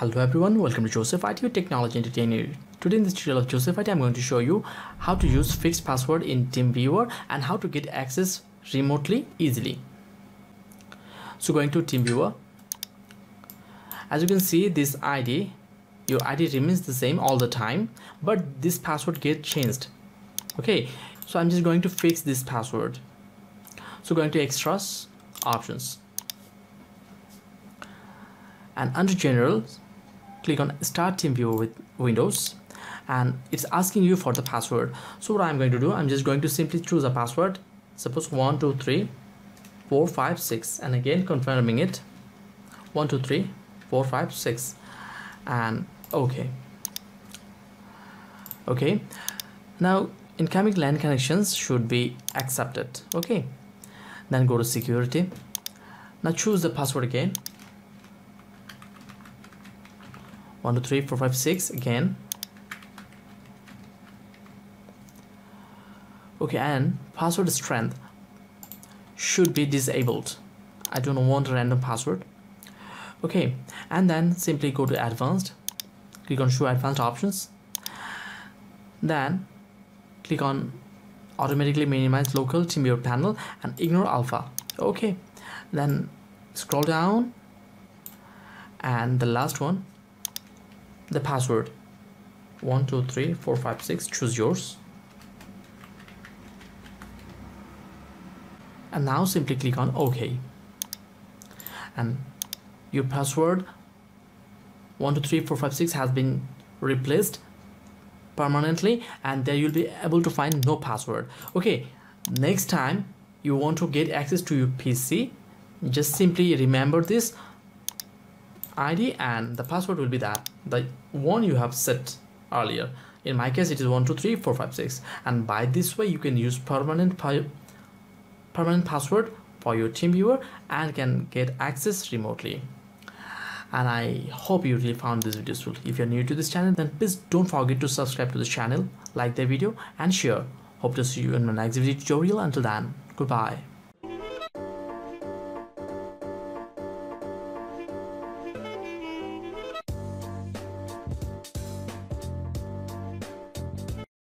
Hello everyone, welcome to Joseph IT Technology Entertainer. Today in this tutorial of Joseph IT, I'm going to show you how to use fixed password in TeamViewer and how to get access remotely easily. So going to TeamViewer, as you can see this ID, your ID remains the same all the time, but this password get changed. Okay, so I'm just going to fix this password. So going to extras, options and under general click on start TeamViewer with windows and it's asking you for the password. So what i'm going to do i'm just going to simply choose a password. Suppose one two three four five six and again confirming it. One two three four five six and okay. Okay. Now incoming LAN connections should be accepted. Okay. Then go to security. Now choose the password again 1 2 3 4 5 6 again. Okay and password strength should be disabled. I don't want a random password. Okay and then simply go to advanced. Click on show advanced options. Then click on automatically minimize local TeamViewer panel and ignore alpha. Okay then scroll down. And the last one the password. 1 2 3 4 5 6 choose yours. And now simply click on ok. And your password 1 2 3 4 5 6 has been replaced permanently and there you'll be able to find no password. Okay next time you want to get access to your pc just simply remember this id and the password will be that the one you have set earlier in my case it is 123456 and by this way you can use permanent permanent password for your TeamViewer and can get access remotely and I hope you really found this video useful. If you're new to this channel then please don't forget to subscribe to the channel, like the video and share. Hope to see you in my next video tutorial. Until then, goodbye.